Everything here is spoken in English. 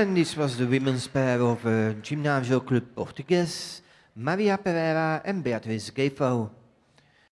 And this was the women's pair of uh, Gymnasio Club Portugues, Maria Pereira and Beatriz Gefo.